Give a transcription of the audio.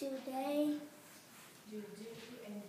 today, do, do, and